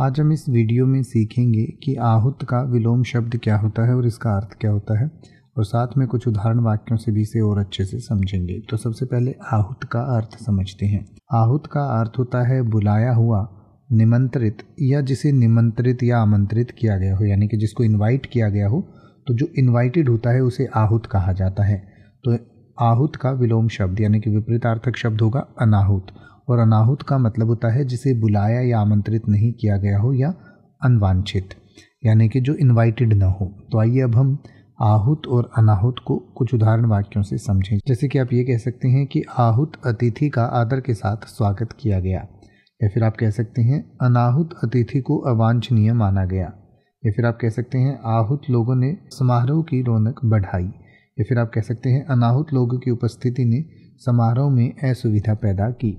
आज हम इस वीडियो में सीखेंगे कि आहुत का विलोम शब्द क्या होता है और इसका अर्थ क्या होता है, और साथ में कुछ उदाहरण वाक्यों से भी इसे और अच्छे से समझेंगे। तो सबसे पहले आहुत का अर्थ समझते हैं। आहुत का अर्थ होता है बुलाया हुआ, निमंत्रित, या जिसे निमंत्रित या आमंत्रित किया गया हो, यानी कि जिसको इनवाइट किया गया हो तो जो इनवाइटेड होता है उसे आहुत कहा जाता है। तो आहुत का विलोम शब्द, यानी कि विपरीतार्थक शब्द होगा अनाहुत और अनाहुत का मतलब होता है जिसे बुलाया या आमंत्रित नहीं किया गया हो या अनवांछित, यानी कि जो इनवाइटेड न हो। तो आइए अब हम आहुत और अनाहुत को कुछ उदाहरण वाक्यों से समझें। जैसे कि आप ये कह सकते हैं कि आहुत अतिथि का आदर के साथ स्वागत किया गया, या फिर आप कह सकते हैं अनाहुत अतिथि को अवांछनीय माना गया, या फिर आप कह सकते हैं आहूत लोगों ने समारोह की रौनक बढ़ाई, या फिर आप कह सकते हैं अनाहुत लोगों की उपस्थिति ने समारोह में असुविधा पैदा की।